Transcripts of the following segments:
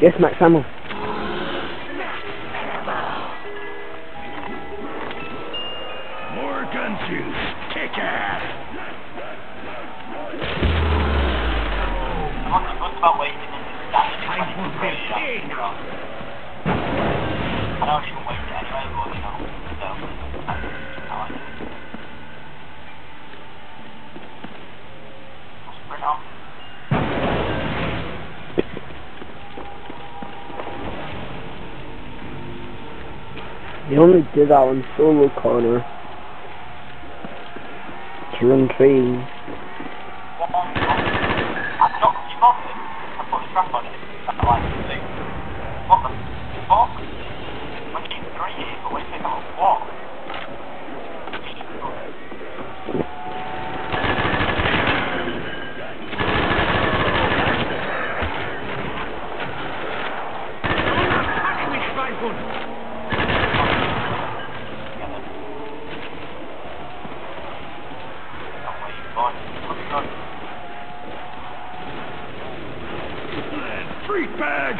Yes, Max Ammo. More gun juice. Kick ass. I'm not good about They only did that on solo corner. To run trains. One, one. Schweinhund. Freak bag.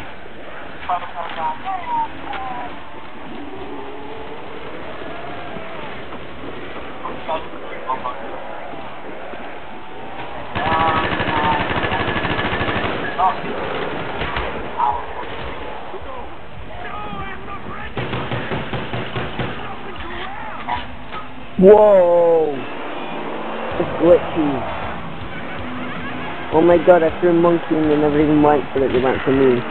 Whoa! It's glitchy. Oh my god, I threw a monkey and they never even went for it, they went for me.